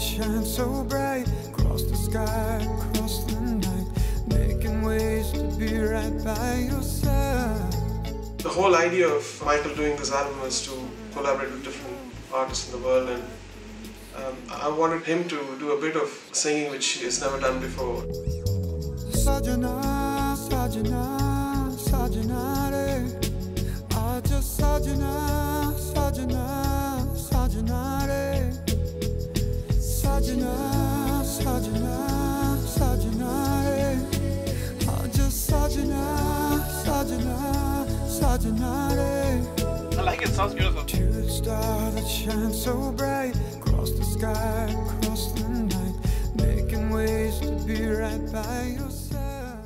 shines so bright across the sky, across the night, making ways to be right by your side. The whole idea of Michael doing this album was to collaborate with different artists in the world, and um, I wanted him to do a bit of singing which he has never done before. Sajana, Sajana, Sajana, Sajana, re. Aaj Sajana, Sajana, Sajana. I like it, sounds beautiful. To the star that shines so bright across the sky, across the night, making ways to be right by your side.